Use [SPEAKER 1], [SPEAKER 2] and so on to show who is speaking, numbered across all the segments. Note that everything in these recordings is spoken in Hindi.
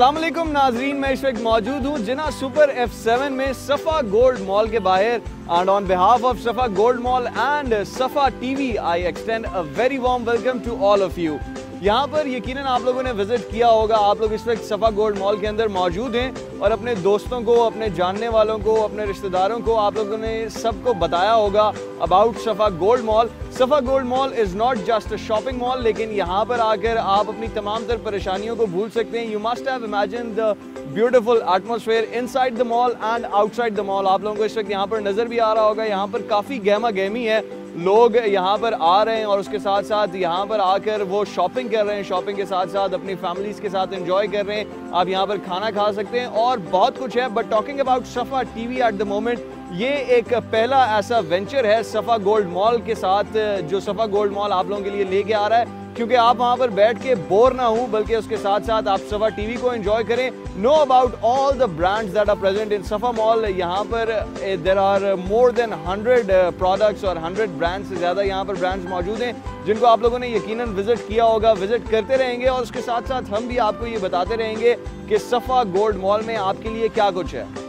[SPEAKER 1] वालेकुम नाजरीन, मैं इस वक्त मौजूद हूँ जिना सुपर एफ़ सेवन में सफ़ा गोल्ड मॉल के बाहर। And on behalf of Safa Gold Mall and Safa TV I extend a very warm welcome to all of you यहाँ पर यकीनन आप लोगों ने विज़िट किया होगा। आप लोग इस वक्त सफ़ा गोल्ड मॉल के अंदर मौजूद हैं और अपने दोस्तों को, अपने जानने वालों को, अपने रिश्तेदारों को आप लोगों ने सबको बताया होगा about Safa Gold Mall. Safa Gold Mall is not just a shopping mall लेकिन यहाँ पर आकर आप अपनी तमाम तर परेशानियों को भूल सकते हैं। You must have imagine the beautiful atmosphere inside the mall and outside the mall आप लोगों को इस वक्त यहाँ पर नज़र भी आ रहा होगा। यहाँ पर काफ़ी गहमा गहमी है। लोग यहाँ पर आ रहे हैं और उसके साथ साथ यहाँ पर आकर वो शॉपिंग कर रहे हैं शॉपिंग के साथ साथ अपनी फैमिलीज़ के साथ एंजॉय कर रहे हैं। आप यहाँ पर खाना खा सकते हैं और बहुत कुछ है but talking about Safa T V at the moment ये एक पहला ऐसा वेंचर है सफ़ा गोल्ड मॉल के साथ, जो सफ़ा गोल्ड मॉल आप लोगों के लिए लेके आ रहा है। क्योंकि आप वहाँ पर बैठ के बोर ना हो, बल्कि उसके साथ साथ आप सफ़ा टीवी को एंजॉय करें। Know about all the brands that are present in Safa mall यहाँ पर there are more than hundred products और हंड्रेड ब्रांड्स से ज़्यादा यहाँ पर ब्रांड्स मौजूद हैं, जिनको आप लोगों ने यकीनन विज़िट किया होगा। विज़िट करते रहेंगे और उसके साथ साथ हम भी आपको ये बताते रहेंगे कि सफ़ा गोल्ड मॉल में आपके लिए क्या कुछ है।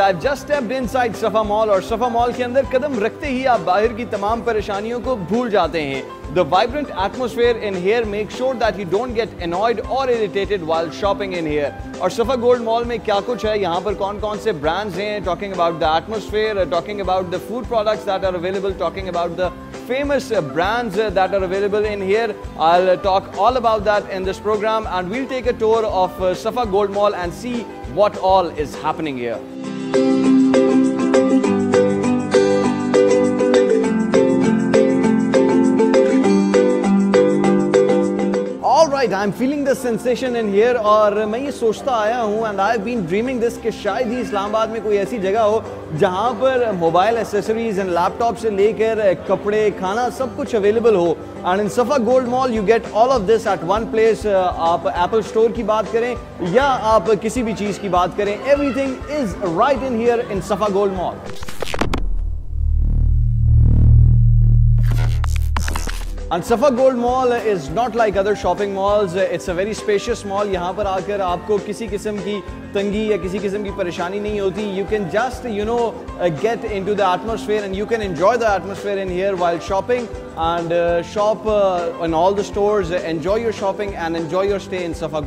[SPEAKER 1] I've just stepped inside Safa Mall और Safa Mall के अंदर कदम रखते ही आप बाहर की तमाम परेशानियों को भूल जाते हैं The vibrant atmosphere in here makes sure that you don't get annoyed or irritated while shopping in here. और सफ़ा गोल्ड मॉल में क्या कुछ है यहाँ पर कौन कौन से ब्रांड्स हैं talking about the atmosphere talking about the food products that are available talking about the famous brands that are available in here. I'll talk all about that in this program and we'll take a tour of Safa Gold Mall and see what all is happening here. Right I am feeling the sensation in here और मैं ये सोचता आया हूँ and I been dreaming this कि शायद ही इस्लामाबाद में कोई ऐसी जगह हो जहाँ पर मोबाइल एसेसरीज एंड लैपटॉप से लेकर कपड़े, खाना सब कुछ अवेलेबल हो। And in Safa Gold Mall you get all of this at one place आप एप्पल स्टोर की बात करें या आप किसी भी चीज़ की बात करें everything is right in here in Safa Gold Mall And Safa Gold Mall is not like other shopping malls. It's a very spacious mall. यहाँ पर आकर आपको किसी किस्म की तंगी या किसी किस्म की परेशानी नहीं होती You can just, you know, uh, get into the atmosphere and you can enjoy the atmosphere in here while shopping and uh, shop uh, in all the stores, enjoy your shopping and enjoy your stay in Safa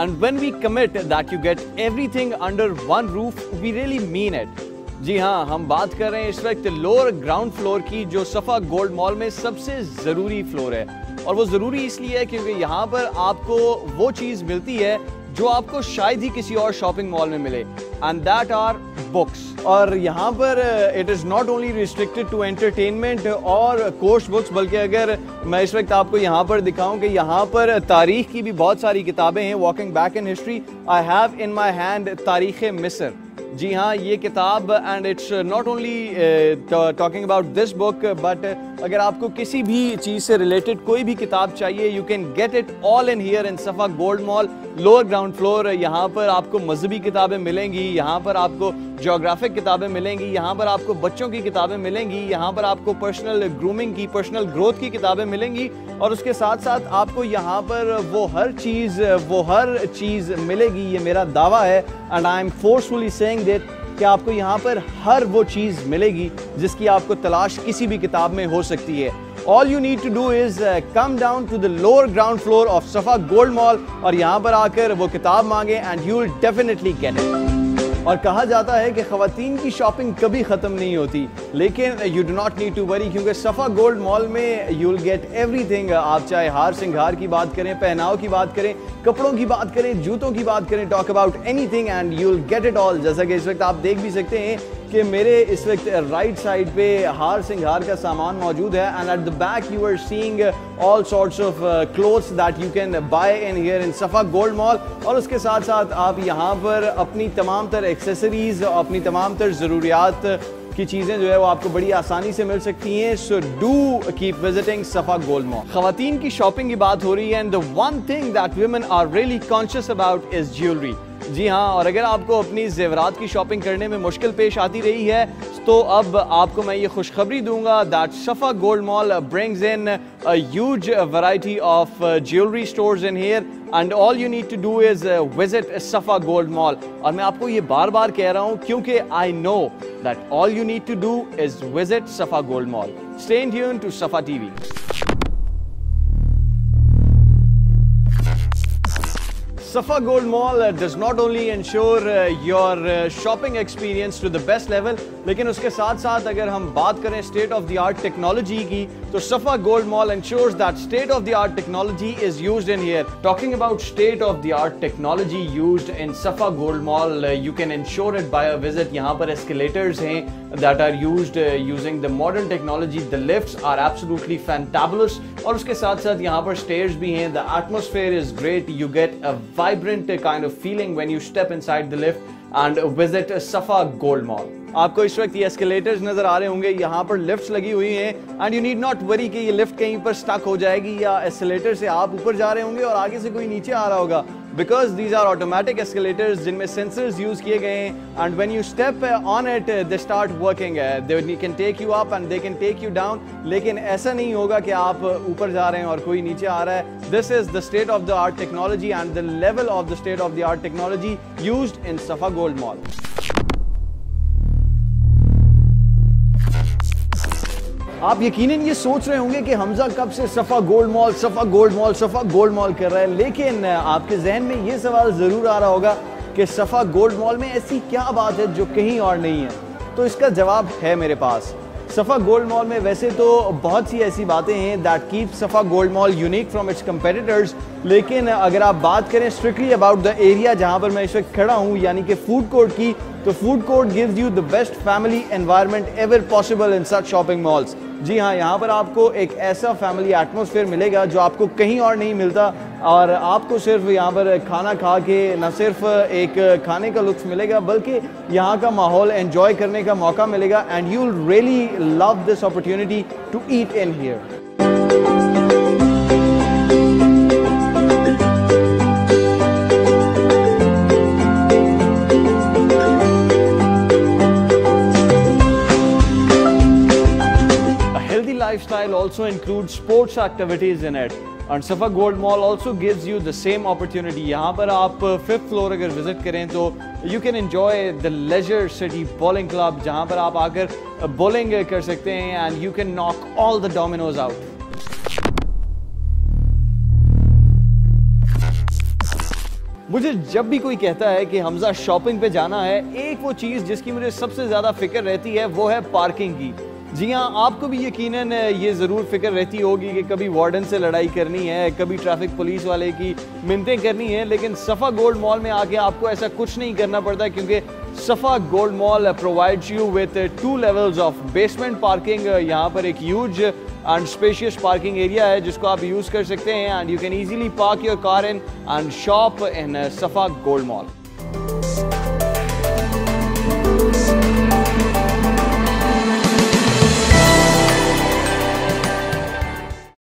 [SPEAKER 1] And when we commit that you get everything under one roof, we really mean it. जी हाँ हम बात कर रहे हैं इस वक्त लोअर ग्राउंड फ्लोर की जो सफ़ा गोल्ड मॉल में सबसे ज़रूरी फ्लोर है और वो ज़रूरी इसलिए है क्योंकि यहाँ पर आपको वो चीज़ मिलती है जो आपको शायद ही किसी और शॉपिंग मॉल में मिले एंड दैट आर बुक्स और यहाँ पर it is not only restricted to entertainment और कोर्स बुक्स बल्कि अगर मैं इस वक्त आपको यहाँ पर दिखाऊँ कि यहाँ पर तारीख की भी बहुत सारी किताबें हैं walking back in history I have in my hand Tareekh Misr. जी हाँ ये किताब and it's not only talking about this book but अगर आपको किसी भी चीज़ से रिलेटेड कोई भी किताब चाहिए you can get it all in here in Safa Gold Mall lower ground floor यहाँ पर आपको मजहबी किताबें मिलेंगी, यहाँ पर आपको जोग्राफिक किताबें मिलेंगी, यहाँ पर आपको बच्चों की किताबें मिलेंगी, यहाँ पर आपको पर्सनल ग्रूमिंग की पर्सनल ग्रोथ की किताबें मिलेंगी, और उसके साथ साथ आपको यहाँ पर वो हर चीज़, वो हर चीज़ मिलेगी, ये मेरा दावा है and I am forcefully saying that कि आपको यहाँ पर हर वो चीज़ मिलेगी, जिसकी आपको तलाश किसी भी किताब में हो सकती है। All you need to do is come down to the lower ground floor of Safa Gold Mall और यहाँ पर आकर वो किताब मांगे and you will definitely get it और कहा जाता है कि खातन की शॉपिंग कभी ख़त्म नहीं होती। लेकिन you do not need to worry क्योंकि सफ़ा गोल्ड मॉल में यू विल गेट एवरीथिंग आप चाहे हार सिंगार की बात करें, पहनाव की बात करें, कपड़ों की बात करें, जूतों की बात करें talk about anything and you will get it all जैसा कि इस वक्त आप देख भी सकते हैं कि मेरे इस वक्त राइट साइड पे हार सिंगार का सामान मौजूद है and at the back you are seeing all sorts of clothes that you can buy in here in Safa Gold Mall और उसके साथ साथ आप यहाँ पर अपनी तमाम तर एक्सेसरीज अपनी तमाम तर ज़रूरियात की चीज़ें जो है वो आपको बड़ी आसानी से मिल सकती हैं। So do keep visiting Safa Gold Mall खातन की शॉपिंग की बात हो रही है and the one thing that women are really conscious about is jewellery जी हाँ और अगर आपको अपनी जेवरात की शॉपिंग करने में मुश्किल पेश आती रही है तो अब आपको मैं ये खुशखबरी दूँगा that Safa Gold Mall brings in huge variety of jewellery stores in here and all you need to do is visit Safa Gold Mall और मैं आपको ये बार बार कह रहा हूँ, क्योंकि I know that all you need to do is visit Safa Gold Mall stay tune to Safa TV Safa Gold Mall uh, does not only ensure uh, your uh, shopping experience to the best level, लेकिन उसके साथ साथ अगर हम बात करें state of the art technology की तो Safa Gold Mall ensures that state of the art technology is used in here. Talking about state of the art technology used in Safa Gold Mall, uh, you can ensure it by a visit. यहाँ पर escalators हैं that are used uh, using the modern technology. The lifts are absolutely fantabulous और उसके साथ साथ यहाँ पर stairs भी हैं. The atmosphere is great. You get a vibrant kind of feeling when you step inside the lift and visit Safa Gold Mall. आपको इस वक्त ये एस्केलेटर्स नज़र आ रहे होंगे यहाँ पर लिफ्ट्स लगी हुई हैं and you need not worry कि ये लिफ्ट कहीं पर स्टक हो जाएगी या एस्केलेटर से आप ऊपर जा रहे होंगे और आगे से कोई नीचे आ रहा होगा because these are automatic escalators जिनमें सेंसर्स यूज़ किए गए हैं and when you step on it they start working they can take you up and they can take you down लेकिन ऐसा नहीं होगा कि आप ऊपर जा रहे हैं और कोई नीचे आ रहा है। This is the state of the art technology and the level of the state of the art technology used in Safa Gold Mall आप यकीनन ये सोच रहे होंगे कि हमजा कब से Safa Gold Mall, Safa Gold Mall, Safa Gold Mall कर रहा है, लेकिन आपके जहन में ये सवाल ज़रूर आ रहा होगा कि सफ़ा गोल्ड मॉल में ऐसी क्या बात है जो कहीं और नहीं है? तो इसका जवाब है मेरे पास। सफ़ा गोल्ड मॉल में वैसे तो बहुत सी ऐसी बातें हैं that keep Safa Gold Mall unique from its competitors लेकिन अगर आप बात करें स्ट्रिक्टली अबाउट द एरिया जहाँ पर मैं इस वक्त खड़ा हूँ, यानी कि फ़ूड कोर्ट की तो food court gives you the best family environment ever possible in such shopping malls जी हाँ यहाँ पर आपको एक ऐसा फैमिली एटमोसफेयर मिलेगा जो आपको कहीं और नहीं मिलता और आपको सिर्फ़ यहाँ पर खाना खा के न सिर्फ़ एक खाने का लुत्फ मिलेगा, बल्कि यहाँ का माहौल एंजॉय करने का मौका मिलेगा and you really love this opportunity to eat in here also includes sports activities in it. Safa Gold Mall also gives you the same opportunity. यहाँ पर आप फिफ्थ फ्लोर अगर विज़िट करें तो you can enjoy the leisure city bowling club जहाँ पर आप आकर बॉलिंग कर सकते हैं and you can knock the मुझे जब भी कोई कहता है कि हमजा शॉपिंग पे जाना है, एक वो चीज़ जिसकी मुझे सबसे ज़्यादा फ़िक्र रहती है, वो है पार्किंग की जी हाँ आपको भी यकीनन ये ज़रूर फ़िक्र रहती होगी कि कभी वार्डन से लड़ाई करनी है, कभी ट्रैफ़िक पुलिस वाले की मिनतें करनी है, लेकिन सफ़ा गोल्ड मॉल में आके आपको ऐसा कुछ नहीं करना पड़ता क्योंकि Safa Gold Mall provides you with two levels of basement parking यहाँ पर एक huge and spacious parking area है जिसको आप यूज़ कर सकते हैं and you can easily park your car in and shop in Safa Gold Mall.